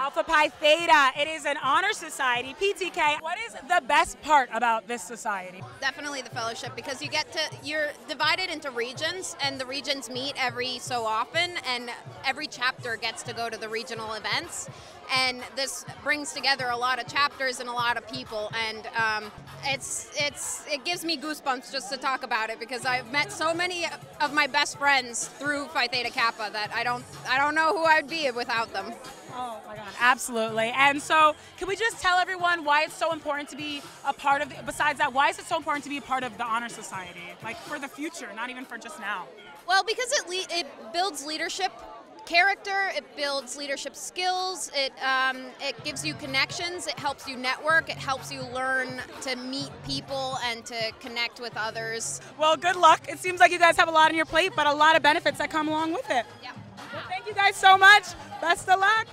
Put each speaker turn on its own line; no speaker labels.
Alpha Phi Theta. It is an honor society, PTK. What is the best part about this society?
Definitely the fellowship because you get to you're divided into regions and the regions meet every so often and every chapter gets to go to the regional events and this brings together a lot of chapters and a lot of people and um, it's it's it gives me goosebumps just to talk about it because I've met so many of my best friends through Phi Theta Kappa that I don't I don't know who I'd be without them.
Oh my God, absolutely. And so, can we just tell everyone why it's so important to be a part of, the, besides that, why is it so important to be a part of the Honor Society? Like for the future, not even for just now.
Well, because it, le- it builds leadership character, it builds leadership skills, it, um, it gives you connections, it helps you network, it helps you learn to meet people and to connect with others.
Well, good luck. It seems like you guys have a lot on your plate, but a lot of benefits that come along with it.
Yeah.
Well, thank you guys so much. Best of luck.